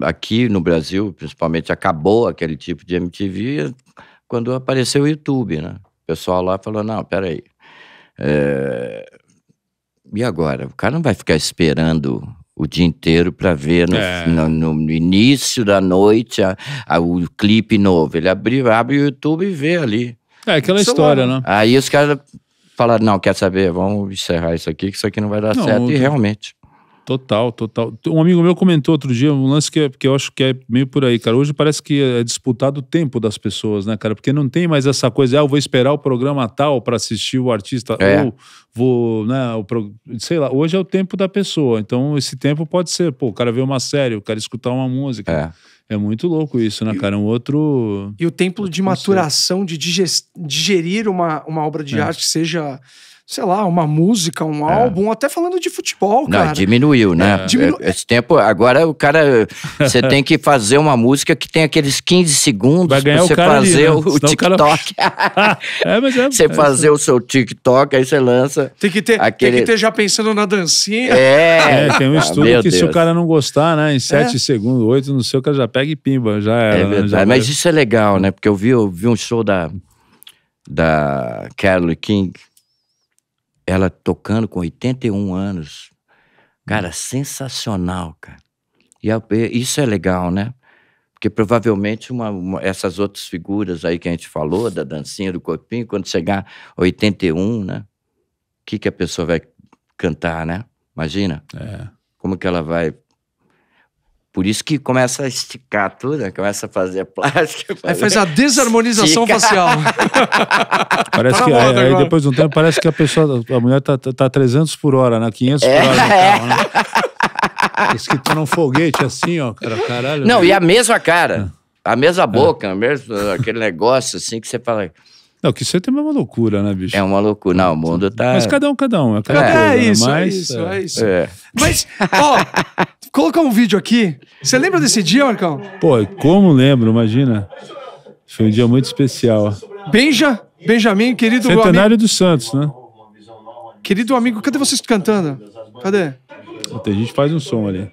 aqui no Brasil, principalmente, acabou aquele tipo de MTV quando apareceu o YouTube, né? O pessoal lá falou, não, peraí. É... E agora? O cara não vai ficar esperando o dia inteiro para ver no, é. no, no, início da noite a, a, o clipe novo. Ele abre, abre o YouTube e vê ali. É aquela história, né? Aí os caras falaram, não, quer saber, vamos encerrar isso aqui, que isso aqui não vai dar não, certo. E realmente. Total, total. Um amigo meu comentou outro dia um lance que, é, que eu acho que é meio por aí, cara. Hoje parece que é disputado o tempo das pessoas, né, cara? Porque não tem mais essa coisa, ah, eu vou esperar o programa tal para assistir o artista, é. ou vou, né, o pro... sei lá. Hoje é o tempo da pessoa. Então esse tempo pode ser, pô, o cara vê uma série, o cara escutar uma música. É. É muito louco isso, né, cara? É um outro. E o tempo de maturação, de digerir uma, uma obra de é. arte que seja sei lá, uma música, um é. álbum, até falando de futebol, cara. Não, diminuiu, né? É. Diminu... Esse tempo, agora o cara, você tem que fazer uma música que tem aqueles 15 segundos pra você fazer ali, né? o, o TikTok. Cara... é, mas é, você é, fazer o seu TikTok, aí você lança. Tem que ter, aquele... tem que ter já pensando na dancinha. É, é tem um estudo ah, que Deus. se o cara não gostar, né, em 7 é. segundos, 8, no seu, o cara já pega e pimba, já era. É verdade, né? mas isso é legal, né? Porque eu vi, eu vi um show da, da Carole King ela tocando com 81 anos. Cara, hum. sensacional, cara. E isso é legal, né? Porque provavelmente uma, uma, essas outras figuras aí que a gente falou, da dancinha do corpinho, quando chegar 81, né? O que, que a pessoa vai cantar, né? Imagina. É. Como que ela vai por isso que começa a esticar tudo, né? começa a fazer plástica. Fazer... Aí faz a desarmonização Estica. facial. parece tá que aí, aí, depois de um tempo parece que a pessoa, a mulher tá, tá 300 por hora, né? 500 é, por hora no carro, né? Isso que tá num foguete assim, ó, cara, caralho. Não, né? e a mesma cara, é. a mesma boca, é. mesmo, aquele negócio assim que você fala... Não, que isso aí também é uma loucura, né, bicho? É uma loucura. Não, o mundo tá. Mas cada um, cada um. É, cada é, coisa, é isso, né? Mas, é isso, é, isso. É. Mas, ó, colocar um vídeo aqui. Você lembra desse dia, Marcão? Pô, como lembro, imagina. Foi um dia muito especial. Benja, Benjamin, querido Centenário amigo. dos Santos, né? Querido amigo, cadê vocês cantando? Cadê? Tem gente que faz um som ali.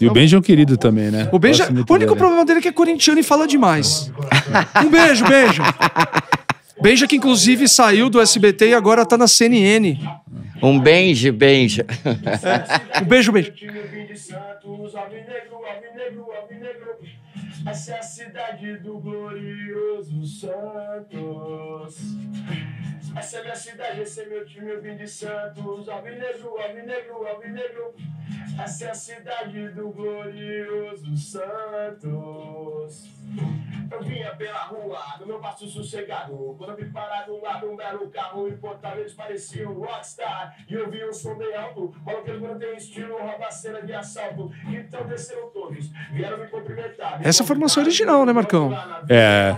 E o Benja é um querido também, né? O Benja, o único problema dele é que é corintiano e fala demais. um beijo, beijo. Benja que inclusive saiu do SBT e agora tá na CNN. Um beijo, beijo. Um beijo, beijo. Essa é a cidade do glorioso Santos. Essa é minha cidade, esse é meu time, eu vim de Santos. Alvinegro, alvinegro, alvinegro. Essa é a cidade do glorioso Santos. Eu vinha pela rua, no meu passo sossegado. Quando eu vi parar do lado um belo carro importado, eles pareciam um rockstar. E eu vi um som bem alto, maloqueiro não tem estilo, rouba cena de assalto. Então desceram todos, vieram me cumprimentar. Essa formação original, né, Marcão? É,